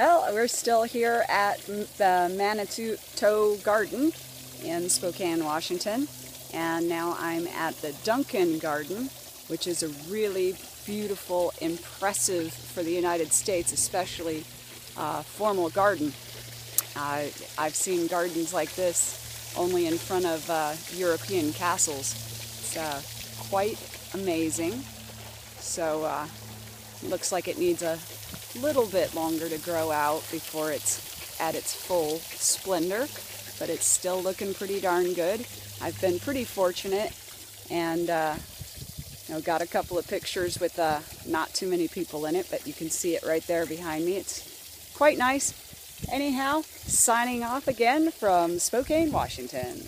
Well, we're still here at the Manito Garden in Spokane, Washington. And now I'm at the Duncan Garden, which is a really beautiful, impressive for the United States, especially uh, formal garden. Uh, I've seen gardens like this only in front of uh, European castles. It's uh, quite amazing. So uh, looks like it needs a little bit longer to grow out before it's at its full splendor, but it's still looking pretty darn good. I've been pretty fortunate and uh, you know, got a couple of pictures with uh, not too many people in it, but you can see it right there behind me. It's quite nice. Anyhow, signing off again from Spokane, Washington.